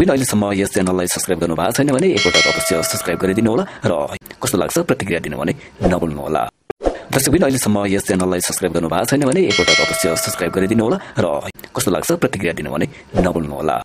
दर्शकबिन अहिलेसम्म यस च्यानललाई सब्सक्राइब गर्नु भएको छैन भने एकपटक अवश्य सब्सक्राइब गरिदिनु होला र कस्तो लाग्छ प्रतिक्रिया दिनु भने नभुल्नु होला दर्शकबिन अहिलेसम्म यस च्यानललाई सब्सक्राइब गर्नु भएको छैन भने एकपल्ट अवश्य सब्सक्राइब गरिदिनु होला र कस्तो लाग्छ प्रतिक्रिया दिनु भने नभुल्नु होला